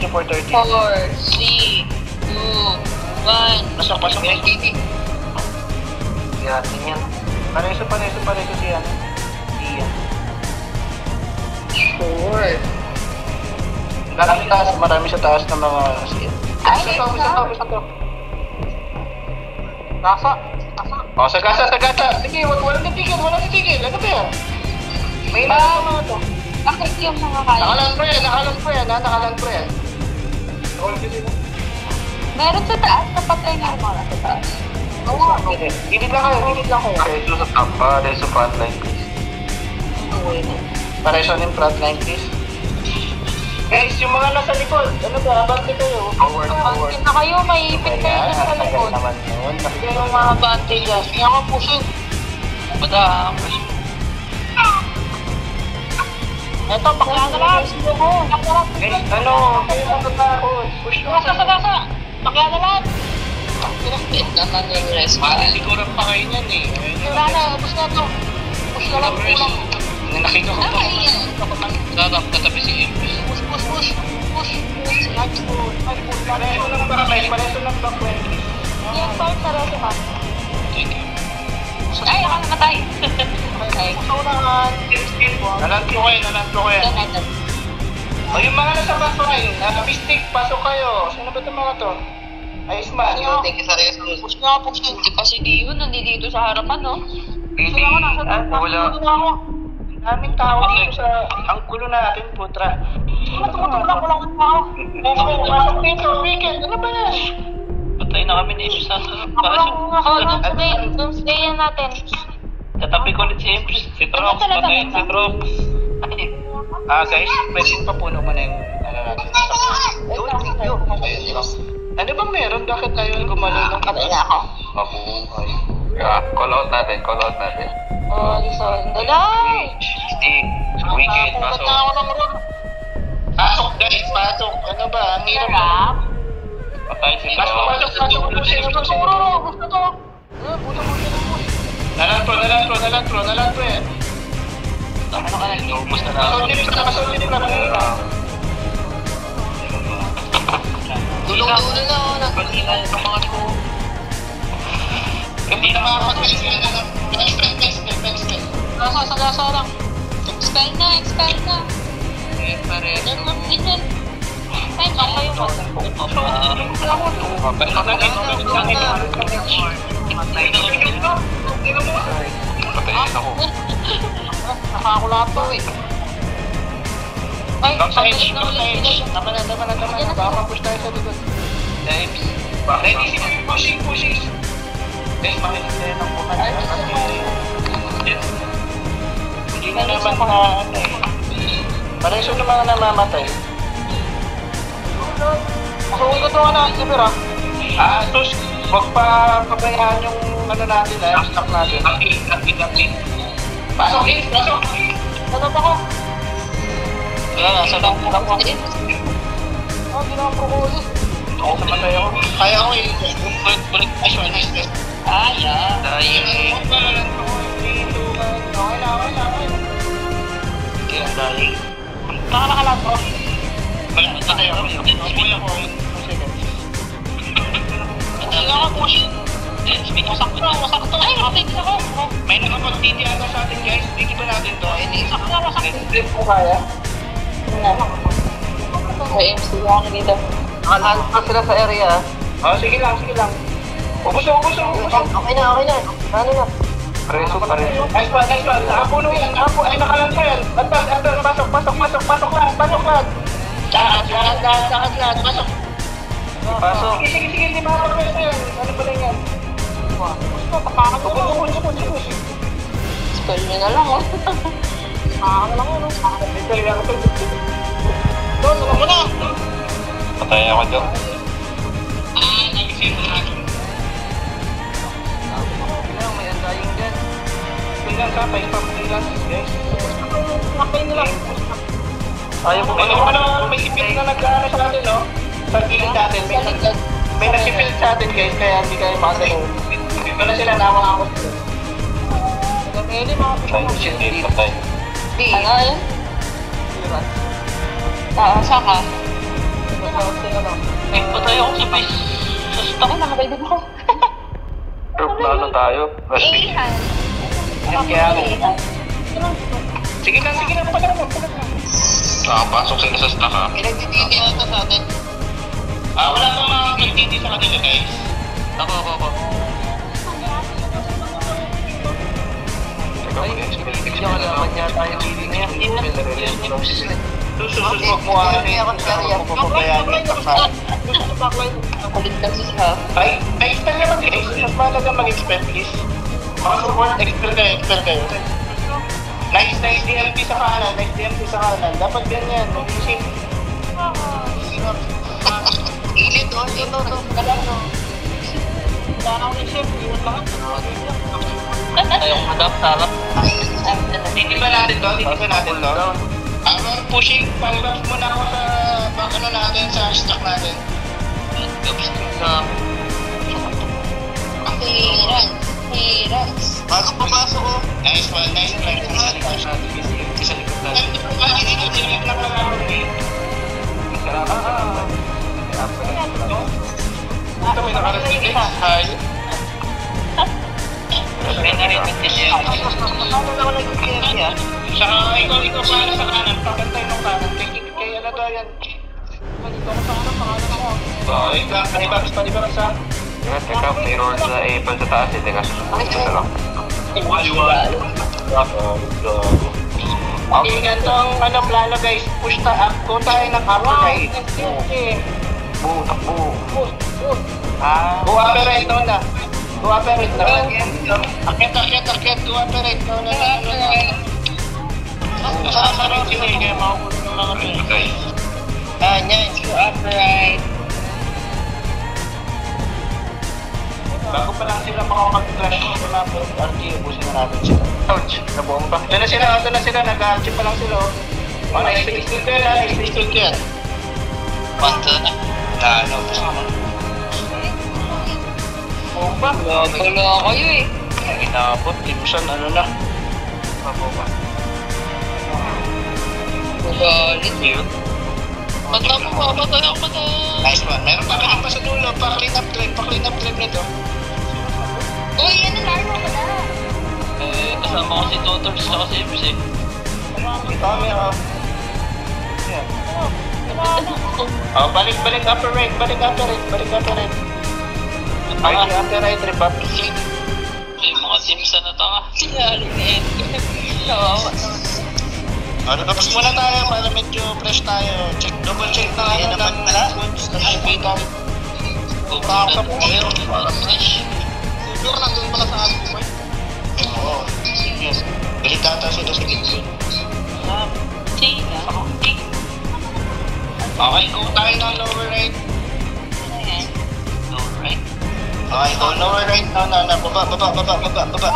3430 ah, 3430. 4, 3, 2, 1. Pasok, pasok. Yan, Kitty. Yatin yan. Pareso, pareso, pareso si ano. Ian. Sure. Marami taas, marami sa taas ng mga siya. Ay, Isa to, isa to, isa to. Nasa. Nasa. O, sagasa, sagasa. Sige, wag walang titigil, walang titigil. Ano ba yan? May na mga to. Bakit yung mga kaya? Nakalan pro yan, nakalan pro yan, ha? Nakalan yan. Meron sa taas, napatay nga yung mga sa taas. Oo, okay. Gilid lang kayo, gilid lang kayo. Pareso sa top, pareso frontline, please. Pareso ng frontline, please. Guys, yung mga nasa likod, ano ba, abante kayo. Forward, forward. Na kayo, may ipit kayo Ayan, dyan sa likod. naman yun. Yung mga bante dyan. Yung mga pushing. Madam. Ito, pakiagalan. Pakiagalan. Guys, ano. Push nyo. Gasa sa gasa. Pakiagalan. Pinakbit naman yung rest. Malilikuran pa kayo niyan eh. Wala na, push na to. Push na lang. Numbers. Nakita ko pa. Ay, yan. Tatap, tatabi si Impus. Push, push, push. Push. Pareso ng backline, pareso ng backline. Yung part sa rest man. Thank you. Ay, ako namatay. Ay, Saunahan. Nalang ko kayo, nalang ko kayo. O yung mga nasa backline, nasa pistik, pasok kayo. Sino ba itong mga to? Ayos man. Thank you sa. Push na, push na. Hindi pa si Dio nandito sa harapan, no? Hindi. Ah, wala. Ang daming tao dito sa... Ang gulo natin, putra. Tumutulak ko lang ako. Oo, pasok dito, weekend. Ano ba yan? Patay na kami ni Impus sa lang Oo, oh, don't stay. Don't stay yan natin. Tatabi ko ulit si Impus. Si Trops, patayin si Trops. Ah, guys, pwede pa puno mo na yung... Ano natin. Ano bang meron? Bakit tayo gumalaw ng Patay na ako. Mabuhay. Yeah, call out natin, call out natin. Oh, listen. Dalay! Stick, wicked, pasok. Pasok, guys, pasok. Ano ba? Ang hirap. Sarap. Patay si Pasok, Bro. pasok, pasok. Pusin, pusin. Gusto to. Eh, puto mo sila mo. Nalantro, nalantro, nalantro, nalantro eh. Na ka na, inubos na lang. Pasok din ka, pasok din ka. Tulong-tulong na ako na. Pagkita yung mga to. Hindi na makapag-guys. Next step, next step, next step. Gasa, sa gasa lang. Expel na, expel na. Eh, pare. Lang, ganyan. Ay, baka yung mga. Patay na Patay na ako. Nakakulat to eh. Ay, Back sa edge, na back sa edge. Tama na, tama na, tama na. Baka ma-push tayo sa likod. Times. Ready, sige, pushing, pushing. Guys, makinig tayo ng bukan. Hindi na naman mga ano eh. Pareso ng mga namamatay. Masukin ko to na, Sibir ah. Ah, tos, wag pa pabayaan yung ano natin eh, stock natin. Kapit, kapit, kapit. Pasok in, pasok in. Tanap ako. Wala, nasa lang po lang po. Ah, ginawa ko huli. Ako namatay ako. Kaya ako eh. Balik, balik. Ay, sure, nice. Ay, ah. Dying. Okay na, okay na, okay na. Kaya, dying. Nakakalat ko. Wala, patay ako. Speed ako. Hindi ako push. Eh, speed ako. Sakto na, sakto. Ay, nakapit ako. May nakapag-TT ata sa atin guys. Bigyan ba natin to? Any? Sakto na, sakto. Flip ko kaya. May MC ako dito. Nakalaan pa sila sa area. Oh, sige lang, sige lang. Ubus, ubus, ubus. Okay na, okay na. Ano na? Preso, preso. Nice one, nice one. Nakapuno yan, nakapuno. Ay, nakalanta yan. Atas, atas, pasok, pasok, pasok, pasok lahat, pasok lahat. Lahat, lahat, lahat, lahat, lahat, pasok. Pasok. Sige, sige, sige, hindi makapagpesa yan. Ano ba lang yan? Gusto, tapakan ko. Ubus, ubus, ubus. Spell nyo na lang, oh. Tapakan lang ano. Dito, yan ako. Doon, alam mo na. Patay ako dyan. Ah, nag-save na natin. Kailangan may andayin dyan. Ka, pa, ipapulilan, guys. Bakit nila? Ayaw mo ano, ano, may ipit na nag-ano sa atin, no? Sa gilid natin, may, nag- may nasipil sa atin, guys, kaya hindi kayo makasalaw. Dito na sila, nawa ako. Nag-eli mga Ay, shit, eh, patay. Di. Ano yun? Ah, saan ka? Eh, patay ako sa base. Sa stock. Ako, nakabay din ako. Group na ano tayo? Last week. Ihan. Yan, kaya ako. Sige lang, sige lang, pala pala mo. Nakapasok sila sa stock ha. Pinagtitindi ata sa atin. Ah, wala pang mga nagtiti sa kanila, guys. Ako, ako, ako. Ikaw, Hindi ako naman yata yung hindi na yan. Susunod mo mo ano yung mo papabayaan yung taksa. Kulit kasi siya. Ay, na-expel naman guys. Mas mahalaga mag-expel, please. Mga support, expel kayo, expel kayo. Nice, nice DLP sa kanan, nice DLP sa kanan. Dapat ganyan, mag-isip. Ilit, oh. Ito, ito. Kalano. Na akong isip. Iwan lahat. Ayong madap, sarap. Hindi ba natin to? Hindi ba natin to? Well, pushing, pang-grabs muna ako sa back ano natin, sa stock natin. Hiran. Hiran. Bago papasok ko. Nice one, nice one. Sa likod natin. Sa likod natin. Hindi ko silip na pala ako eh. Ito may nakarating guys. Hi. May narinig din yan. Ano naman nag-care niya? Saka ikaw, ikaw para sa kanan. Pakantay ng kanan. Kay, kay ano daw yan. Dito ako sa kanan, pangalan ako. Oh, ikaw, panibag, panibag sa... Ingat ka, Cap. May roll sa April sa taas. Hindi ka susunod ka lang. Ingat tong ano plano guys. Push ta up. Kung tayo ng upper right. Takbo, takbo. Ah. Go upper right na na. Go upper right na. Akit, akit, akit. Go upper right na na. Kasama rin sila eh. Kaya makakulit ng mga rin. Patay. Ah, niyan. Go upper right. Bago pa lang sila makapag-crash ng mga RG, ubusin na natin sila. Ouch! Nabomba. Ito na sila, ito na sila, nag-RG pa lang sila. oh. Na-execute ko yan, na-execute ko yan. Panta na. Lalo. Bomba. Wala kayo eh. Inabot, Timson, ano na. Mabomba. Wala ulit. Yun. Pata mo, patay ako, patay. Nice one. Meron pa rin pa sa dulo, pa clean up trip, pa clean up trip nito. Uy, ano tayo mo pala? Eh, kasama ko si Tutors sa si Ips eh. Kami, oh. Oh, balik, balik upper right, balik upper right, balik upper right. Ay, Tanga. upper right, rebap. Yung mga teams na tanga. Sinali ni Ed. Kawawa. Ano, tapos muna tayo para medyo fresh tayo. Check, double check na ano naman pala. Ay, bita. Pupunta Baka po kayo. Fresh. Siguro nandun pala sa akin. boy. Oo. Yes. Delikata sila sa gitna. Sina. Okay, go tayo ng lower right. Alright. Okay, go lower right. No, no, no. Baba, baba, baba, baba, baba.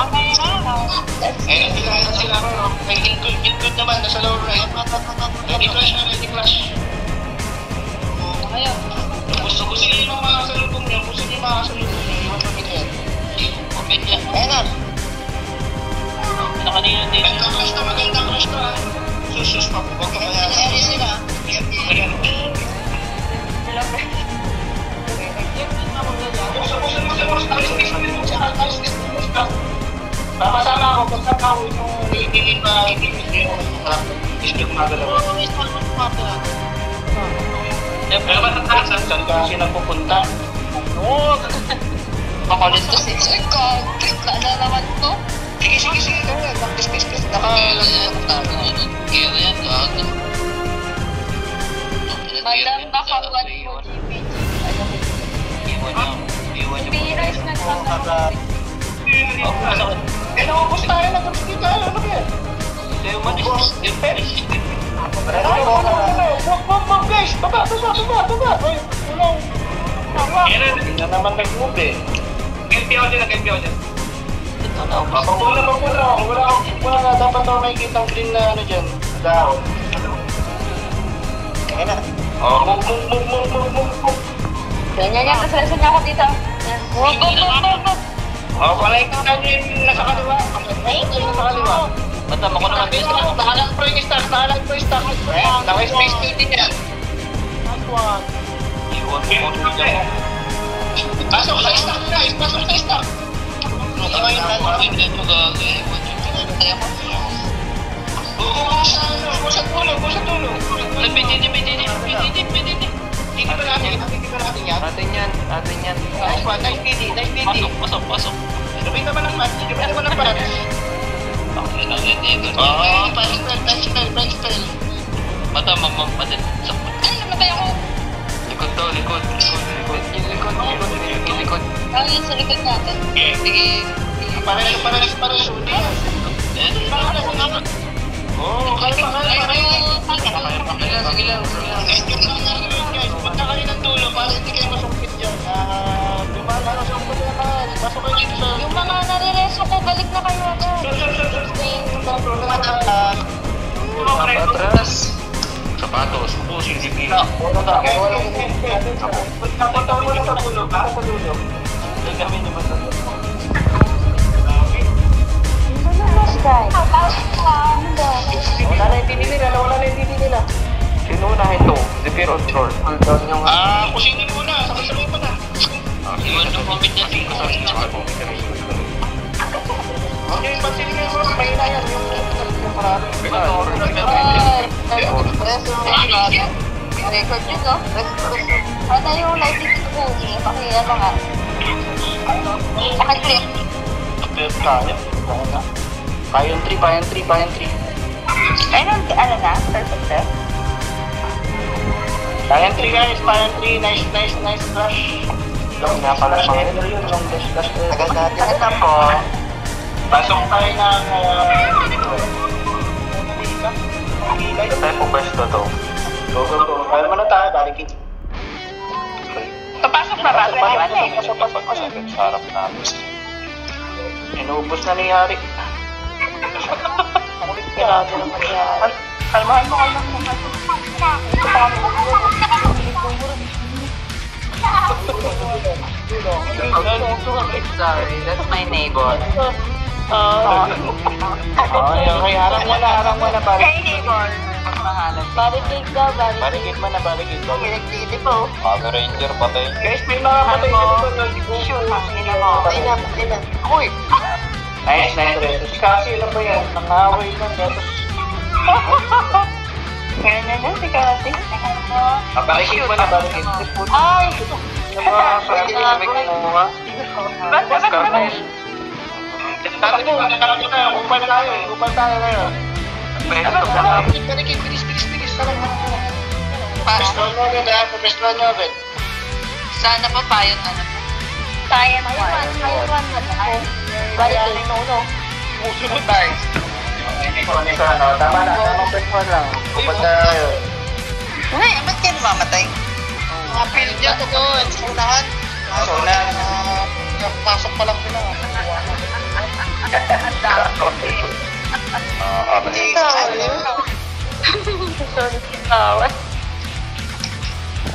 Eh, sila, ayun sila. May include, include naman. Nasa lower right. Ready flash na, ready flash. Ngayon. Gusto ko sila yung mga kasalubong nyo. Gusto yung mga kasalubong nyo. Iwan pa kita yan. Comment yan. Ayun na. Na kanina din. Magandang crush na, magandang crush na. Sus, sus, pa. Huwag ka kaya. Ayan sila. Ayan. Papasama ako, pagsama ako yung hindi pa, hindi pa, hindi pa, hindi pa, gumagalaw. Pero ba natasan saan ka siya nagpupunta? Oo! Makulit to si Sir God. Trip na naman to. Sige, sige, sige. Kaya, practice, practice, practice. Naka, Kaya yan, gago. Madam, nakawat mo, GPG. Iwan niya. Iwan niya. Piras na Naka, eh, naubos tayo na gusto dito. Ano ba yan? Kaya umalis. Yung peris. Ay, wag, wag, wag, guys. Baba, baba, baba, baba. Ay, tulong. Hindi na naman nag-move eh. Ganti ako dyan, ganti ako dyan. Ito na. Pagpula, pagpula. Wala, wala, wala na. Dapat ako nakikita ang green na ano dyan. down. Ayan na. Oh, move, move, move, move, move, move, move. Yan, yan, yan. Tapos niya ako dito. Yan. Wag, wag, wag, wag, wag. Oh, palay ka na yung nasa kaliwa. Ka yung nasa kaliwa. Bata mo ko naman dito. nakalang pro yung stock, nakalang pro yung stock. Ayan, naka-space TD niya. Iwan mo ko dito. Pasok sa stock guys, pasok sa stock. Ano ka na? Hindi mo gagawin. Oo, sa ano, kung sa tulong, kung sa tulong. Pwede, pwede, pwede, pwede, pwede. Hindi ba natin, hindi ba natin yan? Atin yan, atin yan. Nice one, nice TD, nice TD. Pasok, pasok, pasok. Sabay naman ang match, sabay naman ang match. Oo, press spell, press spell, press spell. To, likod, likod, likod. Yung likod, likod, yung likod. Ang yun sa likod natin. Sige. Para para shooting. Oo, kalma, kalma, kalma. Sige lang, sige lang. Guys, punta kayo ng dulo para hindi kayo masungkit dyan. Na sa umpad na kan. Pasok kayo dito sa... Yung mga nare-reso ko, balik na kayo agad. Sir, sir, sir, sir. Ah, Atras. Sapatos, pusin si Pino. Punta punta muna sa dulo, para sa dulo. Kami naman sa Guys. Wala na yung tini nila, wala na yung tini nila. Sino unahin to? Zephyr on shore. Ah, kusinin muna, sabay-sabay pa na. Iwan yung comment niya. Okay, pansinin nyo yung may na yan, yung yung marami. Record yun, no? Ano yung dito ko? Paki, ano nga? Paki-click. Kaya, kaya na. Payon 3, payon 3, payon 3. Ayun, ano na? Perfect, sir. Payon 3 guys, payon 3, nice, nice, nice flash. Long na pala yun, long dash dash. Agad natin. Ito po. Pasok tayo ng... Ito tayo po pwesto to. Go, go, go. Kaya mo na tayo, balikin. Papasok na ba? Ano eh? Pasok, pasok, pasok. Sarap namin. Inubos na ni Yari. Nakulit ka natin ang mangyari. Kalmahan mo, kalmahan mo. Ito pa kami. Sorry, that's my neighbor. Okay, okay. Harang mo na, harang mo na. Barricade. Barricade daw, barricade. Barricade mo na, barricade mo. Pinagtiti po. Mga ranger patay. Guys, may mga patay Ano? Shoot, ina mo. Patay na, patay na. Uy! Nice, nice. Retos. Kasi ano ba yan? Nangaway lang. Retos. Ganyan yan, si Kasi. Barricade mo na, barricade. Ay! Pwede na may kumuha. Ba't ba't ba't ba't? Tara nyo, tara nyo tayo. Kupal tayo. Kupal tayo ngayon. Barricade, bilis, bilis, bilis. Tara, tara, tara. Pestron nyo agad ha. Pestron nyo agad. Sana pa pa yun, ano. Science one. Science one na ba? Barricade. No, no. Musunod tayo. Ano, tama na. Tamang pestron lang. Kupal tayo. Ay, ba't kayo namamatay? Mga field to doon. Sa unahan. Sa unahan. Pasok pa lang sila. Ah, apat. Tawad.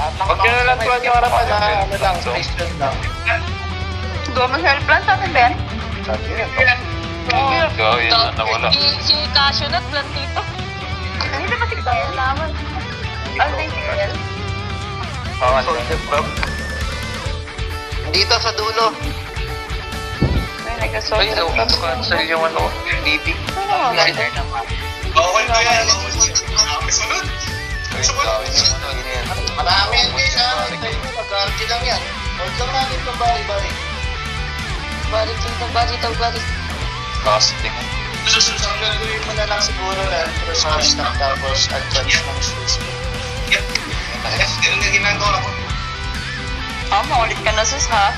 Huwag nyo na lang tuwan yung harapan ha. Ano lang, space lang lang. Goma shell plant sa atin, Ben? Sabi yun. Ikaw, yun na nawala. Si Casio na plant dito. Hindi ba si Kyle? Naman. Ano yung si Kyle? Pangan na. Dito sa dulo. Ay, no, cancel yung ano, DB. Okay ba yan? Sunod. Ay, gawin yung ano, yun yan. Marami yan guys ha. Mag-arty lang yan. Huwag lang natin ito bari-bari. Balik dito, balik daw, balik. Casting. Ang gagawin mo na lang siguro na first first stock tapos advance ng space. Ganun na ginagawa ko. Oh, maulit ka na, sus, ha?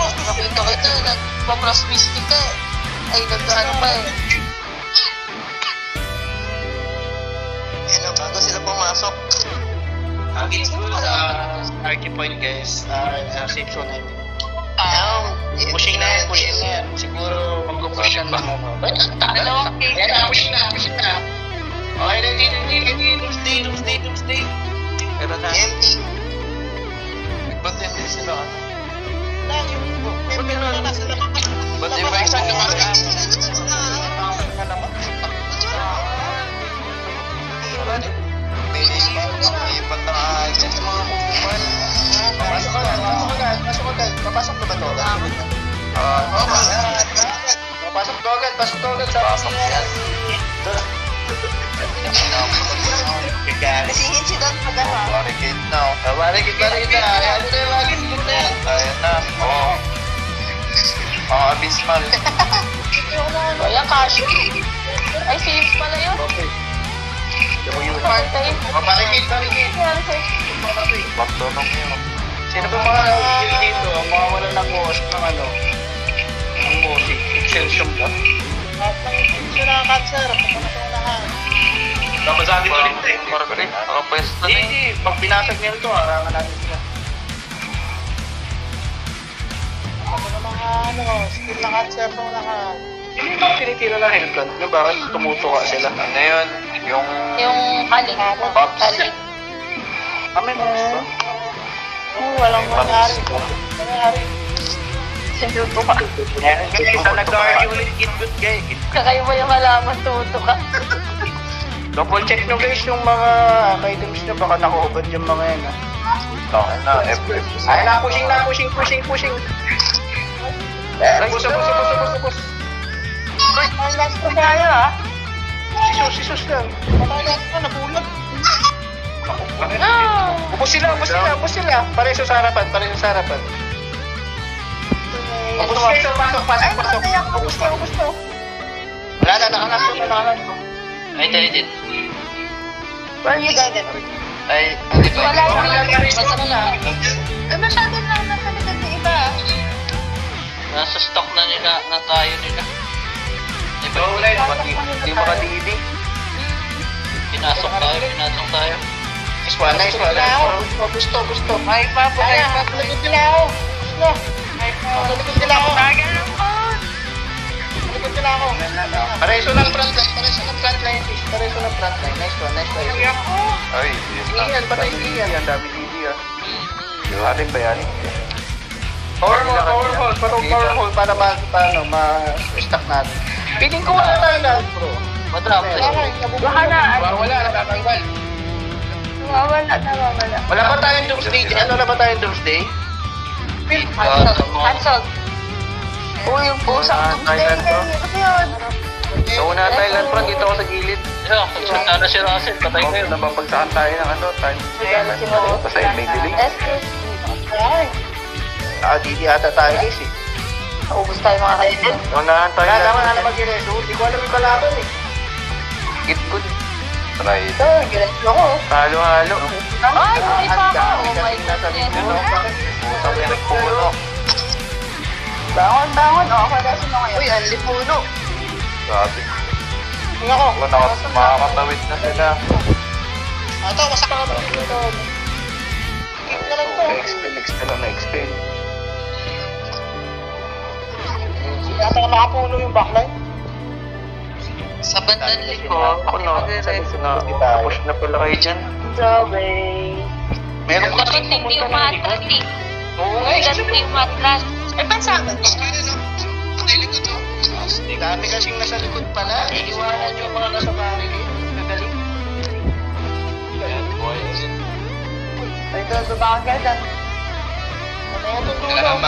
Nakita kita, nagpa-plus mystic ka. Ay, nagkaano pa eh. Ano, bago sila pumasok. Uh, sa Archie Point guys, uh, uh, safe zone na. Ah. Um, Pushing na yan, pushing na yan. Siguro mag-push yan ng. Dalawang. Ayan na, pushing na, pushing na. Okay na, hindi, hindi, hindi. Doomsday, doomsday, doomsday. Pero na, Empty. ba't hindi sila ano? Lang, yung member na nasa labas. Ba't iba yung Labas, mga labas. ka naman? May may ipat na agad sa mga kukuman. Pasok ka agad, pasok ka agad, pasok ka agad. Papasok na ba to? Ah, Papasok to agad, pasok to agad. Pasok yan. Kasingin si Don pag ano. Barricade na oh. Barikit, barikit na. Ano na yung bagay? Dito na yan. Ayun na. Oo. Mga abismal. Wala cash. Ay, safe pala yun. Patay. O, barikit, barikit. Yun. Sino ba mga nagigil? Ang mga wala ng mos, ng ano? Ng mosi. Extension ba? Sino ang cancer? Dapat sa atin ulit eh. Margaret, nakapwesto na Hindi, eh. hindi. Pag binasag niya ito, harangan natin sila. Ako na mga ano, skill na cancer sa unahan. Hindi ba tinitira ng health plant nyo? Bakit tumutuka sila? Ano yun? Yung Yung kaling. Pops. Kaling. Kami mo gusto. Oh, walang Nangyari ko. Nangyari. sinuto ka. Guys, sa nag-argue ulit, get good guys. Kakayo mo yung halaman, tumuto ka. Double check nyo guys yung mga items nyo. Baka nakahubad yung mga yan ha. Okay na, FF. Ay na, pushing na, pushing, pushing, pushing. Puso, puso, puso, puso, puso. Ang last ko tayo, ah. Sisus, sisus lang. Patayan ka, nabulag. No! Ubus sila, ubus sila, ubus sila. Pareso sa harapan, pareso sa harapan. Ubus sila, pasok, pasok, pasok. Ubus na, ubus na. Wala na, nakalas na, nakalas na. Ay, tayo din. Where you guided? Ay, hindi ba? Wala yung pareso na. Eh, masyado na nasa likod ng iba. Nasa stock na nila, na tayo nila. Di ba? Wala yun, hindi makadidi. Pinasok tayo, pinasok tayo. Nice one. Gusto, gusto, gusto. Ay, pa po, ay, pa po. Likod Pareso ng front line, pareso ng front line. sis. Pareso ng front line. Nice one, nice one. Ay, yun na. Iyan, patay iyan. Ang dami didi ah. Atin ba yan? Power hold, power hold, parang power hold para ma, paano, ma-stack natin. Piling ko wala tayo na, bro. Madam, Baka na. Wala, nakatanggal. Nawawala, nawawala. Wala ba tayong doomsday? Ano na ba tayong doomsday? Cancel. Cancel. Uy, yung. Ah, Thailand, bro. Ano yun? So, una Thailand front, dito ako sa gilid. yeah, pagsunta na si Russell, patay kayo. Nababagsakan tayo ng ano, time. Basta yung may diling. Ay, Ah, didi ata tayo guys eh. naubos tayo mga kaibigan. Unahan Thailand. naman na mag-ireso. Hindi ko alam yung kalaban eh. Git good. Try. Ito, gireso ako. Halo-halo. Ay, may pa ako. Oh my na nagpuno. Bangon, bangon. O, ako na sino ngayon. Uy, ang lipuno. Sabi. Tingnan ko. Wala na, makakatawid na sila. Ito, masak ka ba dito? Keep na lang to. Expel, expel na expel. Yata ka nakapuno yung backline. Sa bandang liko, Ako na, na, push na pala kayo dyan. Grabe. Meron ka hindi yung matras eh? Oo nga, yung matras? eh, ba't sa akin? Dami kasing nasa likod pala. Iiwanan yung mga nasa bahay. Gagaling. Ay, ito, agad. Ano yung tutulong?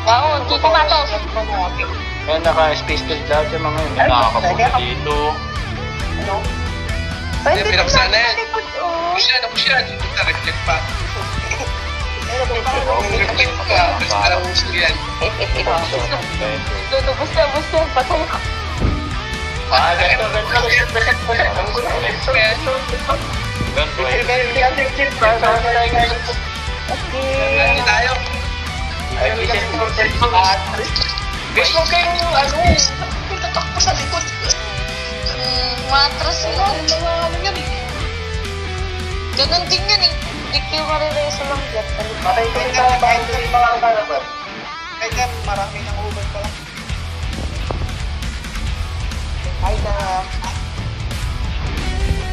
Bangon, dito ka to. Kaya naka-space build lahat yung mga yun. Nakakapunta dito. Pwede Hindi, pinaksan na yan. oh. Push yan, push yan. Puta, reflect pa. Reflect pa. Mas parang push yan. Lulubos na, bus na, patay ko. Ah, ganito, ganito. Ganito, ganito. Ganito, ganito. Ganito eh. Ganito, ganito, ganito. Para tayo. Ay, ganito, ganito. Guys, huwag kayong ano, tatakbo sa likod. Matras sila. Ganun din yan eh. Hindi kayo marireso lang dyan. Patay ko yung mga bahay ko yung mga kalaban. Ay, dyan, marami nang ubad pala. Ay, na.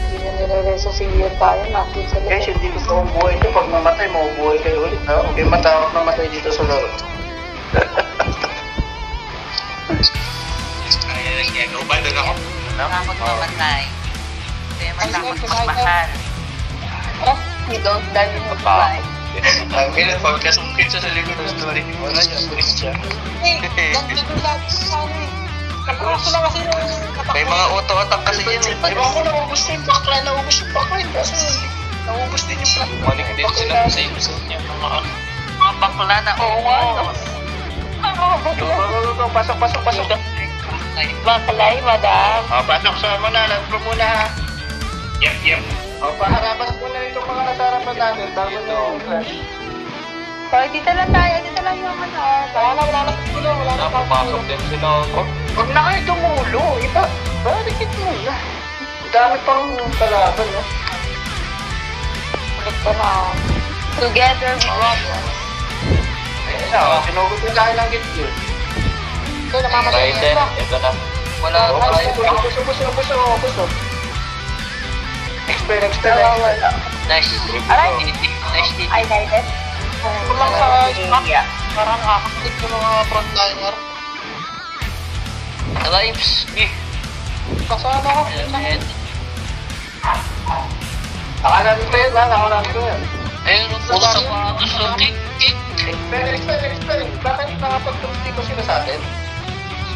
Hindi na nire-resusilian tayo. Natin sa Guys, hindi gusto kong buhay ito. Pag mamatay, mabubuhay kayo ulit. Ha? Okay, matawag mamatay dito sa laro. Ay, nag-echo ba doon ako? Takot mamatay. Kaya matakot magmahal. Oh, you don't die in the fly. Ang kailan, pagkas mong kitsa sa likod ng story. Wala niya, pulis siya. May mga auto-attack kasi yan eh. Ewan ko, naubos na yung backline. Naubos yung backline. Kaso, naubos din yung backline. Bumalik din sila sa save zone niya. Mga Mga bakla na oo. Go, go. Pasok, pasok, pasok. Bakalay, madam. O, pasok sa muna. Nag-pro muna. Yep, yep. O, paharabas muna itong mga nasa harapan natin bago nyo clash. So, dito lang tayo. Dito lang yung ano. Wala na, wala na pulo. Wala na napapasok din sila. Huwag huwag na kayo tumulo. Iba, barikit muna. Ang dami pang kalaban, no? Ulit ko na. Together we rock. Ayun na, o, sinugod yung tayo ng git yun. Ito, namamatay na. ito na. Wala na. puso, puso, puso, puso, Wala, expert. wala. Nice. Aray! Nice dito. Ay, died. Kulang sa snap. Parang nakakaklik yung mga frontliner. Tribes. Eh. Kasama ko. Ayan. Nakalan ko yun, ha? Nakalan ko yun. Ayun, ang sa mga gusto. Kick, kick. Expert, expert, expert. Bakit nakapag-tumsti ko sila sa atin?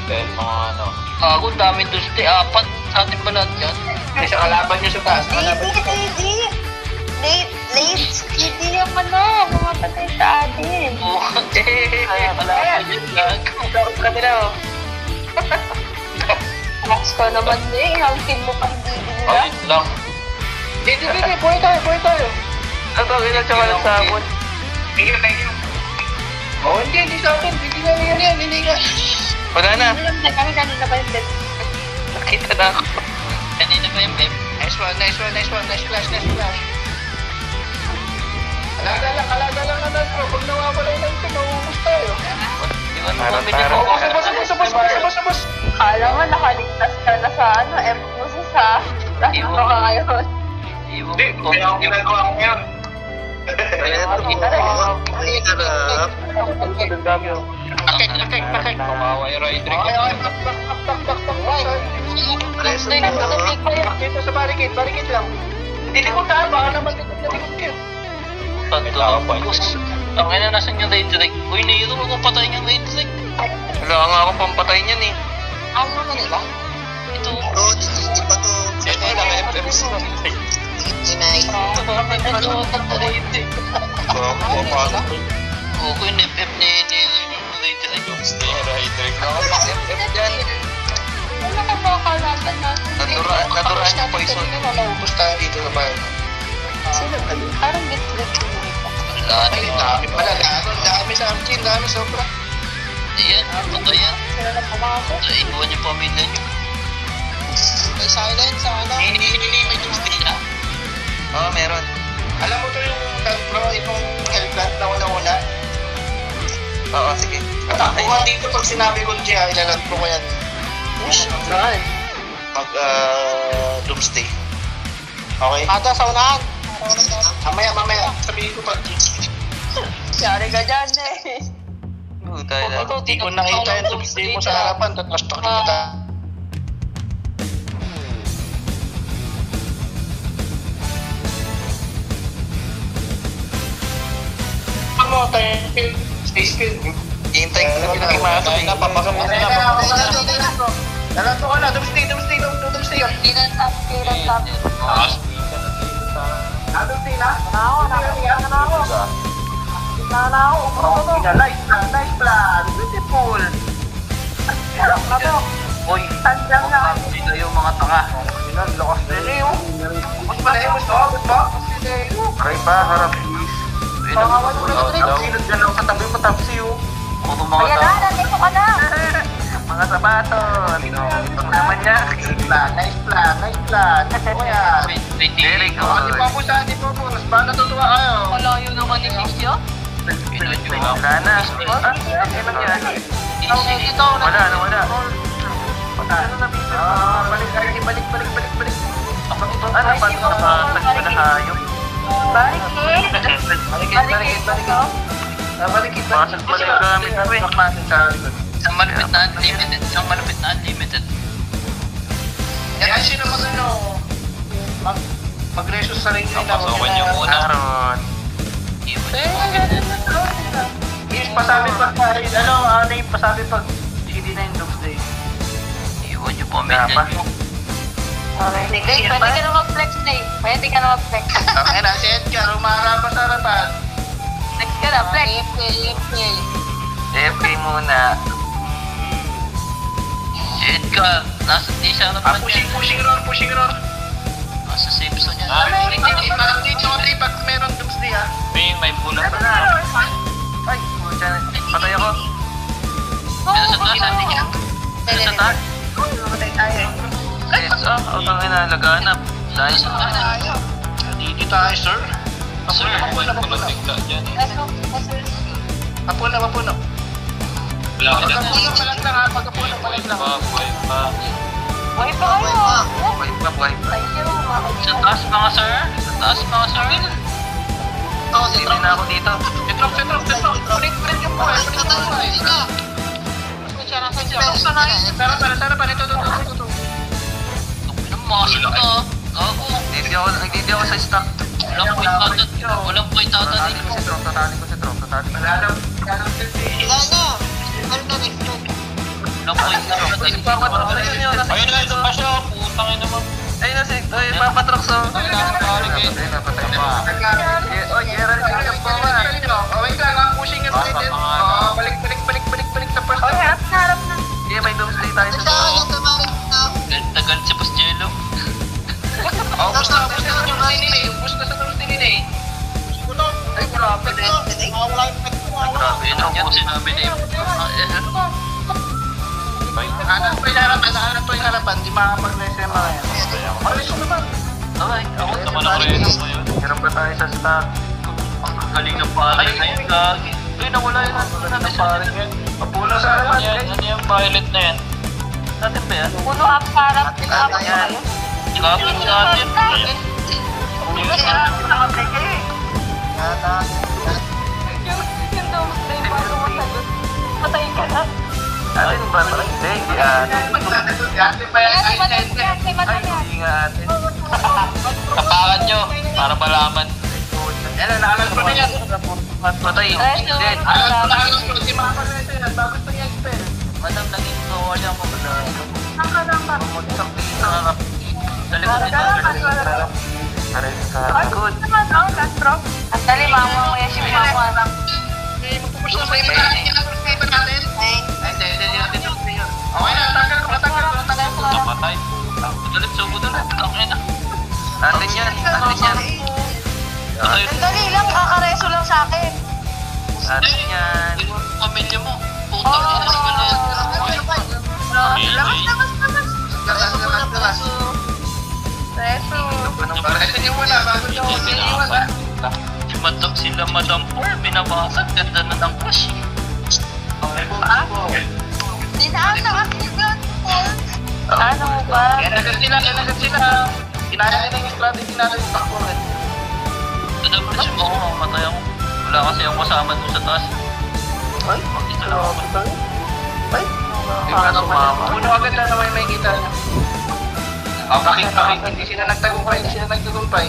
Then mga ano. Ako, dami tusti. Apat. Sa atin ba lahat yan? May sa kalaban nyo sa taas. Kalaban nyo sa taas. Late, late, hindi yung ano, mamamatay sa atin. Oo. Kaya kalaban yung lag. Takot ka nila, oh. Max ko naman eh, hangkin mo pang didi nila. Ayun lang. Hindi, hindi, hindi. Buhay tayo, buhay tayo. Ito, ilan siya walang sabon. Tingin, tingin. Oh, hindi, hindi sa akin. Hindi nga yan. Hindi nga. Wala na. Kami kanina ba yung dead? Nakita na ako. Kanina pa yung beb. Nice one, nice one, nice one. Nice flash, nice flash. Alaga lang, alaga lang, alaga lang. Pag nawawala lang ito, nauubos tayo. Di ba Parang- naman medyo parang- Bus, bus, bus, bus, bus, bus, bus. Kala mo nakaligtas ka na sa ano, M mo sa. Tapos ano ka ngayon? Hindi, kaya ako ginagawa ko ngayon. Akit, akit, akit. Yung Raiden. Okay, okay, back, back, back, back. Gusto yung nasa ko yun. Dito sa barricade, barricade lang. Hindi ko tayo, baka naman dito na likod kayo. Tatlo. Ang ina, nasan yung raid trick? Uy, nahiro mo kung patayin yung raid trick. Wala nga akong pampatay niyan eh. Ang mga nila? Ito. Oo, di, di ba to? Ito na, FFC. Inay. Ano, tatlo raid trick. Oo, pumapasok. Oo, kung yung FF ni ni yung raid trick. Stay Raiden. Nakapag-FF dyan. Ano ka ba kalaban poison. Naubos dito sa bayan. Sino yun? Parang Wala na. Ay, dami pala. Dami, dami sa akin. Dami sobra. Ayan, patay yan. Sila na pumasok. Sa iwan yung pamilya niyo. May silence, ano? Hindi, hindi, hindi. May tusti na. Oo, meron. Alam mo to yung bro, itong helplant na una-una? Oo, sige. Tatakbuhan dito pag sinabi ko siya, ilalag ko ko yan. Saan? Mag, uh, doomsday. Okay. Ata, sa unahan. Mamaya, mamaya. Sabihin ko pag... Yari ka dyan eh. Puta na. Hindi ko nakita yung doomsday mo sa harapan, tapos tok kita. Ano, tayo, stay still. Hintay ko na pinakimasok eh. Napapasok mo na lang. Nalato ka na, doomsday, doomsday, doomsday yun. Tinan tap, tinan tap. Ah, doomsday na? Nanawa, nanawa. Nanawa, oh, nice plan, nice plan. Beautiful. Sarap na to. Uy, Tandang na. sino yung mga tanga? Yun ang lakas din eh, oh. Gusto pa na eh, gusto, gusto. Try pa, harap please. Mga wala na rin. Silod dyan lang sa tabi mo, tapsi, oh. Mga Ayan na, nandito ka na. Mga sapatos. Ito naman niya. Nice plan, nice plan, nice plan. Ano yan? Wait, wait, Very wait. good. Di pa po sa, di pa po. Mas ba natutuwa kayo? Malayo naman ni. Pinadyo Wala na. Ah, ano yan? Dito. Wala na, wala. Ano na balik, balik, balik, balik, balik, balik. Ano, paano nakatag pa na hayop? Balikit. Balikit, balikit, balikit. Ah, balikit, balikit. Balikit gamit na rin. Masin sa likod. Isang malupit na unlimited. Isang malupit na unlimited. Kaya sino mag ano, mag, mag-reso sa ring nila. Pasokan yung una. Aaron. Is pasabi pag, ano, ano yung pasabi pag hindi na yung. Iwan niyo po, Wala pa. medyo. Dave, pwede ka na mag-flex, Dave. Pwede ka na mag-flex. Ang ina, si Edgar, umarapa sa harapan. Flex ka na, flex. FK muna. Edgar, nasa di siya na Ah, pushing, pushing roar, pushing roar. Nasa safe zone yan. Ah, hindi, parang dito, hindi, pag meron Doomsday ah. May, may pula pa na. Ay, pucha na. Patay ako. Nasa taas, hindi ka. Nasa taas. Yes, ah, ang tangin na, laganap. Dahil sa Dito tayo, sir. Sir, Papuno, papuno. Papuno, papuno. wala ka dyan. Pagkapuno pa lang lang ha, pagkapuno pa lang lang. Buhay pa kayo. Buhay pa, buhay pa. Sa taas mga sir. Sa taas mga sir. Hindi na ako dito. Tetrok, tetrok, tetrok. Ulit, ulit yung buhay, ulit yung buhay. Sana pa, sana pa, ito, ito, ito, ito. Pinamasa ka. Gago. Hindi ako, hindi ako sa stock. Walang point out. Walang point out dito. ko si Drop, tatali ko si Drop, tatali ko. Wala lang, wala lang safety. Walang point out na yun. Ayun na, ito pa siya. Putang ina mo. Ayun na si, ay, papatrok so. Ay, nakakarinig. Napatay, napatay pa. Eh, Oy, Era, tingnan po ba? Oh, wait lang, ah, pushing yung state. Oh, balik, balik, balik, balik, balik sa first. Okay, harap na, harap na. Eh, may doomsday tayo sa. Tagal si Boss Jello. Oh, bus na, bus na sa Doomsday nila eh. Grabe din. Grabe, Yun ang po sinabi ni Hanap po yung harapan, hanap po yung harapan. Di makakapag-rest yung mga yan. Alis ko naman. Ay, ako naman ako yun. Hirap ba tayo sa stock? Ang galing ng pare na yun, gagi. Uy, nawala yun. Nawala na pare yan. Papulo sa harapan. Ano yung violet na yan? Natin ba yan? Puno up, harap. Puno up Ano yan? kayo. Gago sa atin. Yung doomsday, bago mo sagot. Patay ka na. Atin ba? Hindi, hindi atin. Ate pa yan. Yan, yan. Kay madam Ay, yan. hindi nga atin. Kapakan nyo, para malaman. Yan, nakalas ko na yan. Patay. Dead. Alas ko, ko. Di makakapag-rest yan. Bago ito yung spell. Madam, naging kawali ako. Ang kadampan. Magsak dito. Sa likod nito. Aray sa likod. Naman, ang last drop. Ang dali, mama yan si mama. Eh, magpupush na sa iba. Yan ang iba natin. Ay, hindi, hindi, hindi natin Doomsday yun. Okay na, tanggal ko, tanggal ko, tanggal ko. Napatay. Ulit, subo doon. Ang ina. Atin yan. Atin yan. Ang dali lang, kakareso lang sa akin. Atin yan. pamilya mo. Putang ina sa galit. Lakas, lakas, lakas. Galas, galas, galas. Reso. Resto niyo muna, bago niyo iniwan, ha? Si Madam, sila Madam Poor, binabasag. Ganda na ng crush. Dinaan na kasi yun, Paul. Ano ba? Yan agad sila, yan agad sila. Kinaya nila yung strategy natin sa takbuhan. Madam, kasi mo ako, mamatay ako. Wala kasi ako kasama doon sa taas. Ay, Isa lang ako. Ay, Di ba sumama? puno agad na naman yung may kita niya. Oh, bakit, bakit hindi sila nagtagumpay, hindi sila nagtagumpay.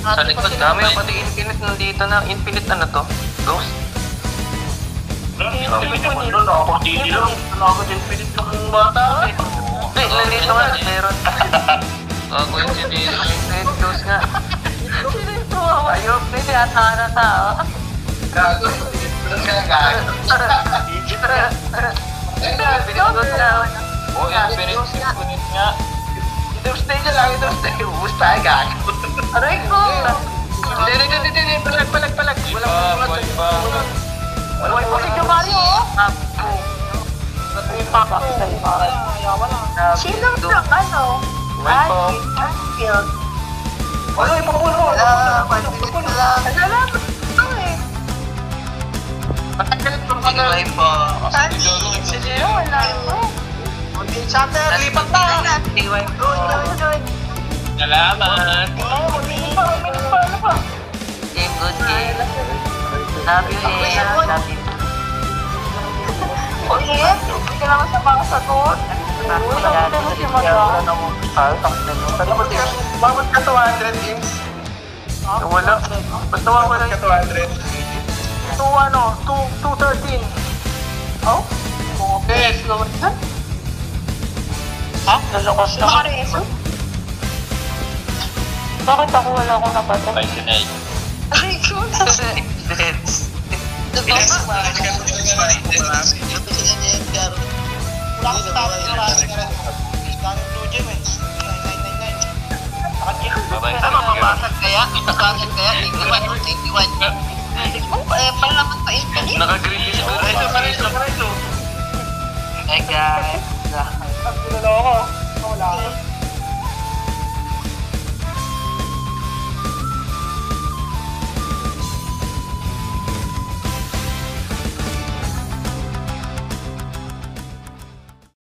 Sa likod Dami pati infinite nandito na. Infinite ano to? Ghost? Niya mo doon, nakakadili lang. Nakakadili lang yung bata. Ay, nandito nga. Meron. Gago yun si Dino. Infinite ghost nga. Ayok, hindi ata na tao. Gago. Doon ka gago. Binigos nga. Oo, infinite infinite nga. Doomsday niya lang, Doomsday. Ubus tayo, gago. Aray ko. Hindi, hindi, hindi, hindi. Palag, palag, palag. Walang pumunod. Uy, kasi Mario, oh. Sino ang ano? Ay, Anfield. Ano, ipapulo mo? Salamat lang eh. Anyway po. Sige, wala mo. Shutter, lipat na! Good, good. Salamat. Oh, uminom pa, uminom pa, ano pa? Game, good game. Love you, eh. Love you. Ulit? Hindi ka naman sa mga sagot. Uy, nakita mo si Mata. Umabot ka 200 games. Wala. Basta wala ka 200. 2 ano? 2, 213. Oh? Okay, slow na. Nasa Ha? Gusto ko siya. Baka reso? Bakit ako wala akong napatay? Ay, sinay. Ay, cool. Defense. Defense. Nakabasag kaya, nakabasag kaya, 81 or 81. Oh, eh, palaman pa ito. Nakagrilish ko. Pareso. Hey guys. Ano na ako? Wala.